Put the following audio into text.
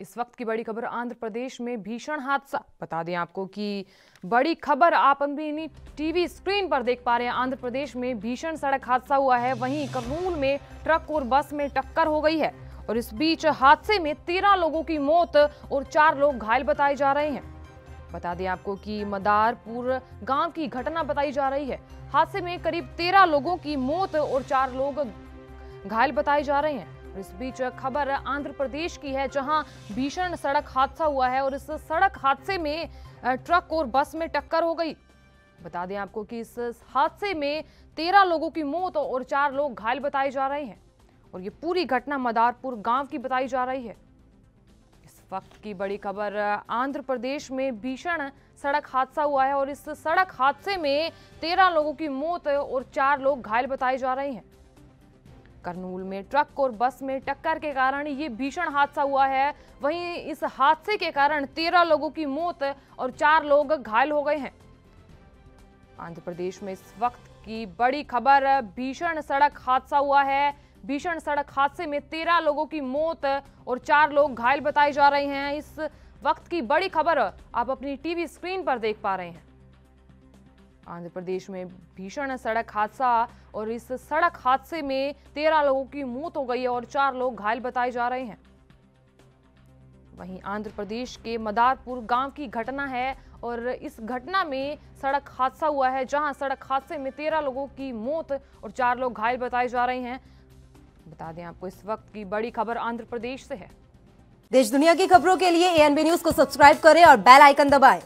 इस वक्त की बड़ी खबर, आंध्र प्रदेश में भीषण हादसा। बता दें आपको कि बड़ी खबर आप अपनी टीवी स्क्रीन पर देख पा रहे हैं। आंध्र प्रदेश में भीषण सड़क हादसा हुआ है। वहीं करनूल में ट्रक और बस में टक्कर हो गई है और इस बीच हादसे में तेरह लोगों की मौत और चार लोग घायल बताए जा रहे हैं। बता दें आपको कि मदारपुर गाँव की घटना बताई जा रही है। हादसे में करीब तेरह लोगों की मौत और चार लोग घायल बताए जा रहे हैं। इस बीच खबर आंध्र प्रदेश की है, जहाँ भीषण सड़क हादसा हुआ है और इस सड़क हादसे में ट्रक और बस में टक्कर हो गई। बता दें आपको कि इस हादसे में तेरह लोगों की मौत और चार लोग घायल बताए जा रहे हैं और ये पूरी घटना मदारपुर गाँव की बताई जा रही है। इस वक्त की बड़ी खबर आंध्र प्रदेश में भीषण सड़क हादसा हुआ है और इस सड़क हादसे में तेरह लोगों की मौत और चार लोग घायल बताए जा रहे हैं। करनूल में ट्रक और बस में टक्कर के कारण ये भीषण हादसा हुआ है। वहीं इस हादसे के कारण तेरह लोगों की मौत और चार लोग घायल हो गए हैं। आंध्र प्रदेश में इस वक्त की बड़ी खबर, भीषण सड़क हादसा हुआ है। भीषण सड़क हादसे में तेरह लोगों की मौत और चार लोग घायल बताए जा रहे हैं। इस वक्त की बड़ी खबर आप अपनी टीवी स्क्रीन पर देख पा रहे हैं। आंध्र प्रदेश में भीषण सड़क हादसा और इस सड़क हादसे में तेरह लोगों की मौत हो गई है और चार लोग घायल बताए जा रहे हैं। वहीं आंध्र प्रदेश के मदारपुर गाँव की घटना है और इस घटना में सड़क हादसा हुआ है, जहाँ सड़क हादसे में तेरह लोगों की मौत और चार लोग घायल बताए जा रहे हैं। बता दें आपको इस वक्त की बड़ी खबर आंध्र प्रदेश से है। देश दुनिया की खबरों के लिए एएनबी न्यूज़ को सब्सक्राइब करें और बेल आइकन दबाएँ।